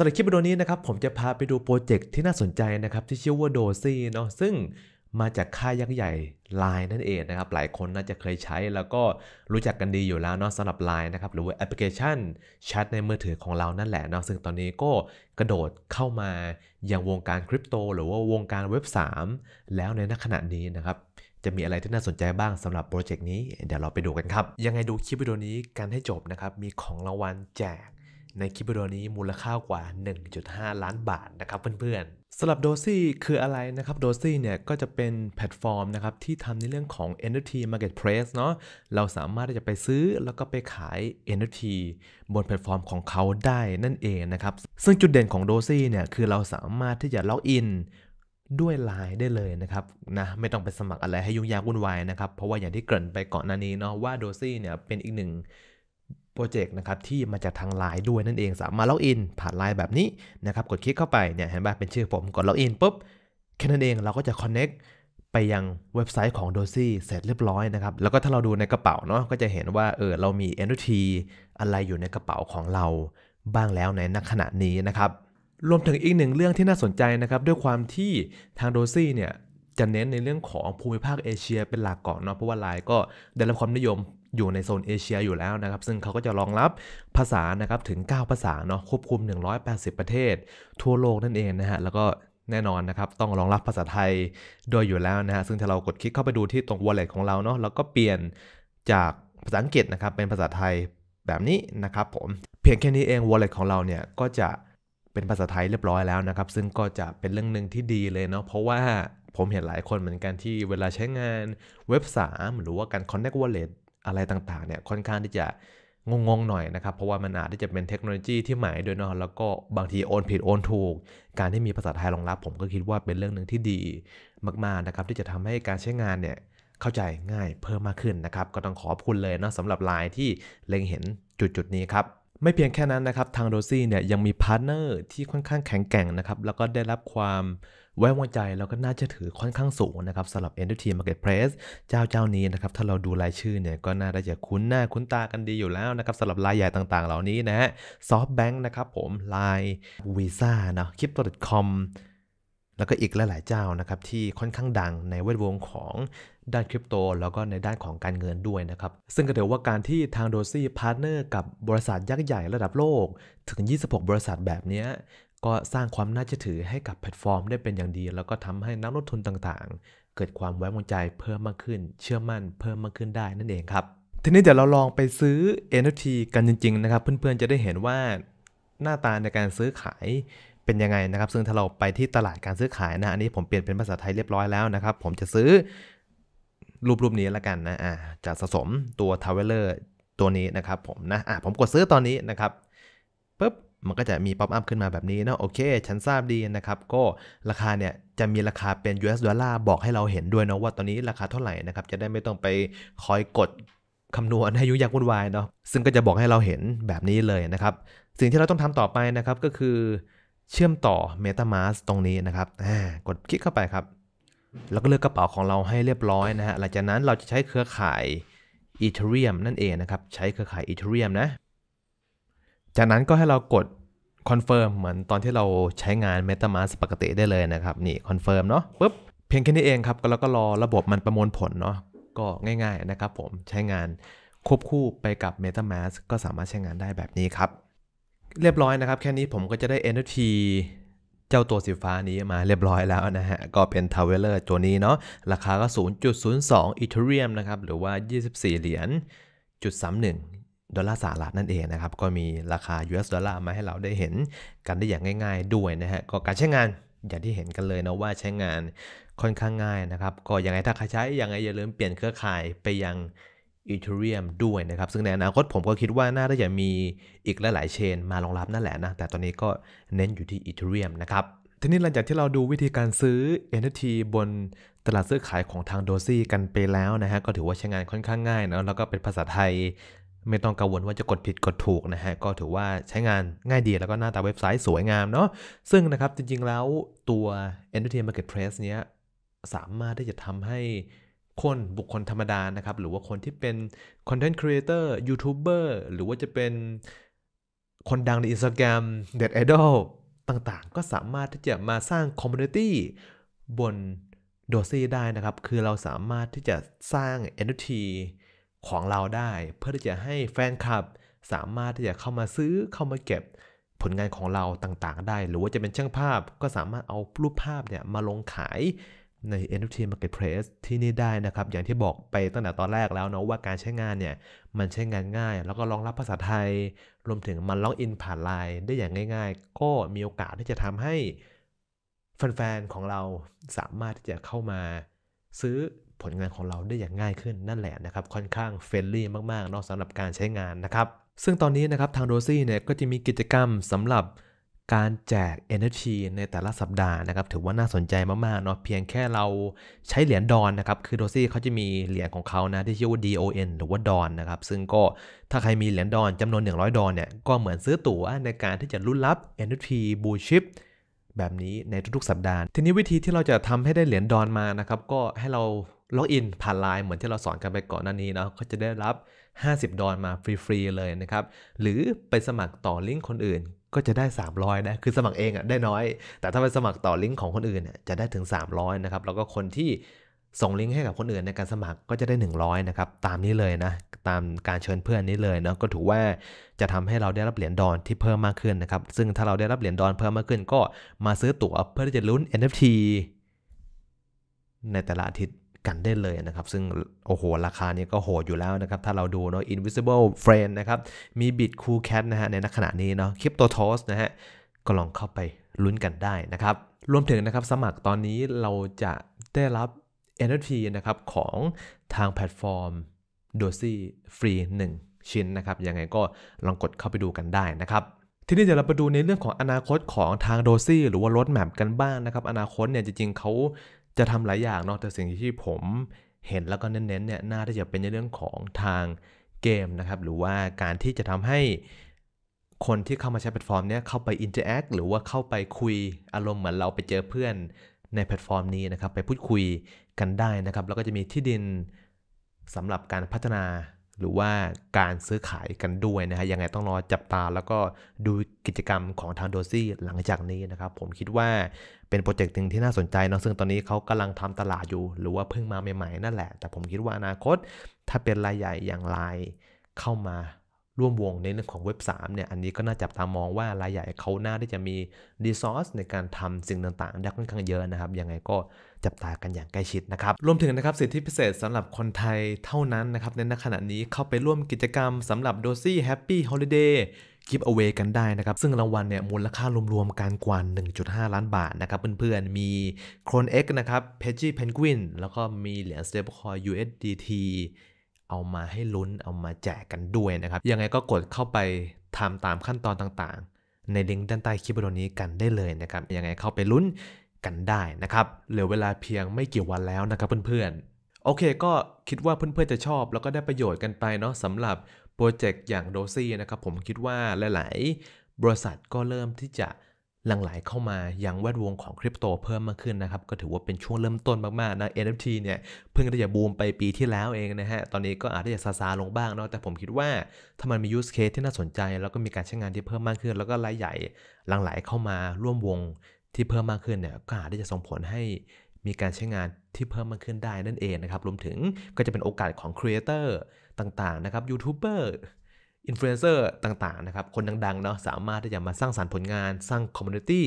สำหรับคลิปวิดีโอนี้นะครับผมจะพาไปดูโปรเจกต์ที่น่าสนใจนะครับที่ชื่อว่า DOSI เนาะซึ่งมาจากค่ายยักษ์ใหญ่ Line นั่นเองนะครับหลายคนน่าจะเคยใช้ แล้วก็รู้จักกันดีอยู่แล้วเนาะสำหรับ Line นะครับหรือว่าแอปพลิเคชันแชทในมือถือของเรานั่นแหละเนาะซึ่งตอนนี้ก็กระโดดเข้ามายังวงการคริปโตหรือว่าวงการเว็บ 3 แล้วในขณะนี้นะครับจะมีอะไรที่น่าสนใจบ้างสำหรับโปรเจกต์นี้เดี๋ยวเราไปดูกันครับยังไงดูคลิปวิดีโอนี้กันให้จบนะครับมีของรางวัลแจก ในคลิปวิดีโอนี้มูลค่ากว่า 1.5 ล้านบาทนะครับเพื่อนๆสำหรับ DOSI คืออะไรนะครับ DOSI เนี่ยก็จะเป็นแพลตฟอร์มนะครับที่ทำในเรื่องของ NFT Marketplace เนาะเราสามารถที่จะไปซื้อแล้วก็ไปขาย NFT บนแพลตฟอร์มของเขาได้นั่นเองนะครับ ซึ่งจุดเด่นของ DOSI เนี่ยคือเราสามารถที่จะล็อกอินด้วย Line ได้เลยนะครับนะไม่ต้องไปสมัครอะไรให้ยุ่งยากวุ่นวายนะครับ เพราะว่าอย่างที่เกริ่นไปก่อนหน้านี้เนาะว่า DOSI เนี่ยเป็นอีกหนึ่ง โปรเจกต์นะครับที่มาจากทางไลน์ด้วยนั่นเองสามารถล็อกอินผ่านไลน์แบบนี้นะครับกดคลิกเข้าไปเนี่ยเห็นป่ะเป็นชื่อผมกดล็อกอินปุ๊บแค่นั้นเองเราก็จะ connect ไปยังเว็บไซต์ของ DOSI เสร็จเรียบร้อยนะครับ แล้วก็ถ้าเราดูในกระเป๋าเนาะก็จะเห็นว่าเออเรามี NFT อะไรอยู่ในกระเป๋าของเราบ้างแล้วในขณะนี้นะครับรวมถึงอีกหนึ่งเรื่องที่น่าสนใจนะครับ ด้วยความที่ทาง DOSI เนี่ยจะเน้นในเรื่องของภูมิภาคเอเชียเป็นหลักก่อนเนาะเพราะว่าไลน์ก็ได้รับความนิยม อยู่ในโซนเอเชียอยู่แล้วนะครับ ซึ่งเขาก็จะรองรับภาษานะครับถึง 9 ภาษาเนาะควบคุม 180 ประเทศ ทั่วโลกนั่นเองนะฮะ แล้วก็แน่นอนนะครับ ต้องรองรับภาษาไทยโดยอยู่แล้วนะฮะ ซึ่งถ้าเรากดคลิกเข้าไปดูที่ตรง wallet ของเราเนาะเราก็เปลี่ยนจากภาษาอังกฤษนะครับเป็นภาษาไทยแบบนี้นะครับผมเพียงแค่นี้เอง wallet ของเราเนี่ยก็จะเป็นภาษาไทยเรียบร้อยแล้วนะครับ ซึ่งก็จะเป็นเรื่องหนึ่งที่ดีเลยเนาะเพราะว่าผมเห็นหลายคนเหมือนกันที่เวลาใช้งาน Web3หรือว่าการ connect wallet อะไรต่างๆเนี่ยค่อนข้างที่จะงงๆหน่อยนะครับ เพราะว่ามันอาจที่จะเป็นเทคโนโลยีที่ใหม่ด้วยเนาะแล้วก็บางทีโอนผิดโอนถูก การที่มีภาษาไทยรองรับผมก็คิดว่าเป็นเรื่องหนึ่งที่ดีมากๆนะครับ ที่จะทำให้การใช้งานเนี่ยเข้าใจง่ายเพิ่มมากขึ้นนะครับ ก็ต้องขอบคุณเลยเนาะสำหรับไลน์ที่เล็งเห็นจุดๆนี้ครับไม่เพียงแค่นั้นนะครับ ทาง DOSI เนี่ยยังมี partner ที่ค่อนข้างแข็งแกร่งนะครับ แล้วก็ได้รับความ ไว้วางใจแล้วก็น่าเชื่อถือค่อนข้างสูงนะครับสำหรับ NFT Marketplace เจ้าเจ้านี้นะครับถ้าเราดูรายชื่อเนี่ยก็น่าจะคุ้นหน้าคุ้นตากันดีอยู่แล้วนะครับสำหรับรายใหญ่ต่างๆ เหล่านี้นะฮะ SoftBank นะครับผม Line Visa นะ Crypto.com แล้วก็อีกหลาย ๆ เจ้านะครับที่ค่อนข้างดังในแวดวงของด้านคริปโต แล้วก็ในด้านของการเงินด้วยนะครับ ซึ่งก็ถือว่าการที่ทาง DOSI partner กับบริษัทยักษ์ใหญ่ระดับโลก ถึง 26 บริษัทแบบนี้ ก็สร้างความน่าเชื่อถือให้กับแพลตฟอร์มได้เป็นอย่างดี แล้วก็ทำให้นักลงทุนต่างๆ เกิดความไว้วางใจเพิ่มมากขึ้น เชื่อมั่นเพิ่มมากขึ้นได้นั่นเองครับ ทีนี้เดี๋ยวเราลองไปซื้อ NFT กันจริง ๆ นะครับ เพื่อนๆจะได้เห็นว่าหน้าตาในการซื้อขายเป็นยังไงนะครับ ซึ่งถ้าเราไปที่ตลาดการซื้อขายนะอันนี้ผมเปลี่ยนเป็นภาษาไทยเรียบร้อยแล้วนะครับ ผมจะซื้อรูปรูปนี้แล้วกันนะอ่าจะสะสมตัว Traveler ตัวนี้นะครับผมนะอ่าผมกดซื้อตอนนี้นะครับปุ๊บ มันก็จะมี pop-up ขึ้นมาแบบนี้นะโอเค ฉันทราบดีนะครับ ก็ราคาเนี่ยจะมีราคาเป็น US ดอลลาร์บอกให้เราเห็นด้วยนะว่าตอนนี้ราคาเท่าไหร่นะครับ จะได้ไม่ต้องไปคอยกดคำนวณให้ยุ่งยากวุ่นวายเนาะซึ่งก็จะบอกให้เราเห็นแบบนี้เลยนะครับ สิ่งที่เราต้องทำต่อไปนะครับก็คือเชื่อมต่อ MetaMask ตรงนี้นะครับกดคลิกเข้าไปครับ แล้วก็เลือกกระเป๋าของเราให้เรียบร้อยนะฮะหลังจากนั้นเราจะใช้เครือข่าย Ethereum นั่นเองนะครับ ใช้เครือข่าย Ethereum นะ จากนั้นก็ให้เรากด confirm เหมือนตอนที่เราใช้งาน MetaMask ปกติได้เลยนะครับ นี่ confirm เนาะปุ๊บเพียงแค่นี้เองครับแล้วก็รอระบบมันประมวลผลเนาะก็ง่ายๆนะครับผมใช้งานควบคู่ไปกับ MetaMask ก็สามารถใช้งานได้แบบนี้ครับ เรียบร้อยนะครับ แค่นี้ผมก็จะได้ NFT เจ้าตัวสีฟ้านี้มาเรียบร้อยแล้วนะฮะ ก็เป็น t a w e l e r ตัวนี้เนาะราคาก็ 0.02 Ethereum นะครับ หรือว่า 24 เหรียญจุด31 ดอลลาร์สหรัฐนั่นเองนะครับ ก็มีราคา US ดอลลาร์มาให้เราได้เห็นกันได้อย่างง่าย ๆ ด้วยนะฮะก็การใช้งานอย่างที่เห็นกันเลยนะว่าใช้งานค่อนข้างง่ายนะครับ ก็ยังไงถ้าใครใช้ยังไงอย่าลืมเปลี่ยนเครือข่ายไปยัง Ethereum ด้วยนะครับ ซึ่งในอนาคตผมก็คิดว่าน่าจะมีอีกหลายๆเชนมารองรับนั่นแหละนะ แต่ตอนนี้ก็เน้นอยู่ที่ Ethereum นะครับ ทีนี้หลังจากที่เราดูวิธีการซื้อ NFT บนตลาดซื้อขายของทางโดซี่กันไปแล้วนะฮะ ก็ถือว่าใช้งานค่อนข้างง่ายนะแล้วก็เป็นภาษาไทย ไม่ต้องกังวลว่าจะกดผิดกดถูกนะฮะก็ถือว่าใช้งานง่ายดีแล้วก็หน้าตาเว็บไซต์สวยงามเนาะซึ่งนะครับจริงๆแล้วตัว Entertainment Marketplace เนี้ยสามารถที่จะทำให้คนบุคคลธรรมดานะครับ หรือว่าคนที่เป็น Content Creator YouTuber หรือว่าจะเป็นคนดังใน Instagram net idol ต่างๆ ก็สามารถที่จะมาสร้าง community บน DOSI ได้นะครับ คือเราสามารถที่จะสร้าง NFT ของเราได้ เพื่อที่จะให้แฟนคลับ สามารถที่จะเข้ามาซื้อเข้ามาเก็บผลงานของเราต่างๆ ได้ หรือว่าจะเป็นช่างภาพก็สามารถเอารูปภาพเนี่ยมาลงขายใน NFT Marketplace ที่นี่ได้นะครับ อย่างที่บอกไปตั้งแต่ตอนแรกแล้วเนาะว่าการใช้งานเนี่ย มันใช้งานง่าย แล้วก็รองรับภาษาไทย รวมถึงมันล็อกอินผ่านไลน์ได้อย่างง่าย ๆ ก็มีโอกาสที่จะทำให้แฟนๆของเราสามารถที่จะเข้ามาซื้อ ผลงานของเราได้อย่างง่ายขึ้นนั่นแหละนะครับ ค่อนข้างเฟรนลี่มากๆเนาะสำหรับการใช้งานนะครับ ซึ่งตอนนี้นะครับทางโดซี่เนี่ยก็จะมีกิจกรรมสำหรับการแจก NFT ในแต่ละสัปดาห์นะครับ ถือว่าน่าสนใจมากๆเนาะเพียงแค่เราใช้เหรียญดอนนะครับ คือโดซี่เขาจะมีเหรียญของเขานะที่ชื่อว่า DON หรือว่าดอนนะครับ ซึ่งก็ถ้าใครมีเหรียญดอนจำนวน 100 ดอนเนี่ยก็เหมือนซื้อตั๋วในการที่จะลุ้นรับ NFT Blue Chip แบบนี้ในทุกๆ สัปดาห์ ทีนี้วิธีที่เราจะทำให้ได้เหรียญดอนมานะครับ ก็ให้เรา ล็อกอินผ่านไลน์เหมือนที่เราสอนกันไปก่อนหน้านี้เนาะก็จะได้รับ 50 ดอนมาฟรีๆเลยนะครับ หรือไปสมัครต่อลิงก์คนอื่นก็จะได้ 300นะคือสมัครเองอะได้น้อย แต่ถ้าไปสมัครต่อลิงก์ของคนอื่นเนี่ยจะได้ถึง 300นะครับแล้วก็คนที่ส่งลิงก์ให้กับคนอื่นในการสมัครก็จะได้ 100นะครับตามนี้เลยนะตามการเชิญเพื่อนนี้เลยเนาะก็ถือว่าจะทำให้เราได้รับเหรียญดอนที่เพิ่มมากขึ้นนะครับซึ่งถ้าเราได้รับเหรียญดอนเพิ่มมากขึ้น ก็มาซื้อตั๋วเพื่อที่จะลุ้น NFT ในแต่ละอาทิตย์ กันได้เลยนะครับ ซึ่งโอ้โห ราคานี้ก็โหดอยู่แล้วนะครับ ถ้าเราดูเนาะ Invisible Friend นะครับ Meebits Cool Cat นะฮะในขณะนี้เนาะ CrypToadz นะฮะ ก็ลองเข้าไปลุ้นกันได้นะครับ รวมถึงนะครับสมัครตอนนี้เราจะได้รับ NFT นะครับของทางแพลตฟอร์ม d o ซี่ฟรี1ชิ้นนะครับ ยังไงก็ลองกดเข้าไปดูกันได้นะครับทีนี้เดี๋ยวเราไปดูในเรื่องของอนาคตของทาง DOSI หรือว่า roadmap กันบ้างนะครับ อนาคตเนี่ยจริงๆเขา จะทำหลายอย่างเนาะแต่สิ่งที่ผมเห็นแล้วก็เน้นๆเนี่ยน่าจะเป็นในเรื่องของทางเกมนะครับหรือว่าการที่จะทำให้คนที่เข้ามาใช้แพลตฟอร์มเนี้เข้าไป interact หรือว่าเข้าไปคุยอารมณ์เหมือนเราไปเจอเพื่อนในแพลตฟอร์มนี้นะครับไปพูดคุยกันได้นะครับ แล้วก็จะมีที่ดินสำหรับการพัฒนา หรือว่าการซื้อขายกันด้วยนะฮะยังไงต้องรอจับตาแล้วก็ดูกิจกรรมของทาง DOSI หลังจากนี้นะครับ ผมคิดว่าเป็นโปรเจกต์หนึ่งที่น่าสนใจเนาะซึ่งตอนนี้เขากำลังทำตลาดอยู่ หรือว่าเพิ่งมาใหม่ๆนั่นแหละ แต่ผมคิดว่าอนาคต ถ้าเป็นรายใหญ่อย่างไลน์เข้ามา ร่วมวงในเรื่องของ Web3เนี่ยอันนี้ก็น่าจับตามองว่ารายใหญ่เขาน่าที่จะมี resource ในการทำสิ่งต่างๆได้ค่อนข้างเยอะนะครับ ยังไงก็จับตากันอย่างใกล้ชิดนะครับ รวมถึงนะครับสิทธิพิเศษสำหรับคนไทยเท่านั้นนะครับ ในขณะนี้เข้าไปร่วมกิจกรรมสำหรับ DOSI Happy Holidayกิฟต์เอาไว้กันได้นะครับ ซึ่งรางวัลเนี่ยมูลค่ารวมๆกันกว่า 1.5 ล้านบาทนะครับเพื่อนๆ มีโครนเอ็กนะครับเพจิเพนกวินแล้วก็มีเหรียญ stablecoin USDT เอามาให้ลุ้นเอามาแจกกันด้วยนะครับ ยังไงก็กดเข้าไปทำตามขั้นตอนต่างๆ ในลิงก์ด้านใต้คลิปวิดีโอนี้กันได้เลยนะครับ ยังไงเข้าไปลุ้นกันได้นะครับ เหลือเวลาเพียงไม่กี่วันแล้วนะครับเพื่อนๆ โอเคก็คิดว่าเพื่อนๆจะชอบ แล้วก็ได้ประโยชน์กันไปเนาะสำหรับโปรเจกต์อย่างโดซี่นะครับผมคิดว่าหลาย ๆ บริษัทก็เริ่มที่จะ หลั่งไหลเข้ามายังแวดวงของคริปโตเพิ่มมากขึ้นนะครับ ก็ถือว่าเป็นช่วงเริ่มต้นมากๆนะ NFT เนี่ยเพิ่งได้จะบูมไปปีที่แล้วเองนะฮะ ตอนนี้ก็อาจจะซาซาลงบ้างเนาะแต่ผมคิดว่าถ้ามันมียูสเคสที่น่าสนใจ แล้วก็มีการใช้งานที่เพิ่มมากขึ้น แล้วก็รายใหญ่หลั่งไหลเข้ามาร่วมวงที่เพิ่มมากขึ้นเนี่ยก็อาจจะส่งผลให้มีการใช้งานที่เพิ่มมากขึ้นได้นั่นเองนะครับรวมถึงก็จะเป็นโอกาสของ creator ต่างๆนะครับ YouTuber influencer ต่างๆนะครับ คนดังๆเนาะสามารถที่จะมาสร้างสรรค์ผลงานสร้าง community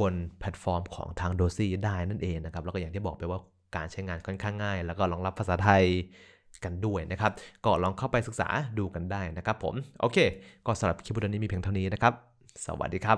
บนแพลตฟอร์มของทาง DOSI ได้นั่นเองนะครับ แล้วก็อย่างที่บอกไปว่าการใช้งานค่อนข้างง่าย แล้วก็รองรับภาษาไทยกันด้วยนะครับ ก็ลองเข้าไปศึกษาดูกันได้นะครับผม โอเค ก็สำหรับคลิปวิดีโอนี้มีเพียงเท่านี้นะครับ สวัสดีครับ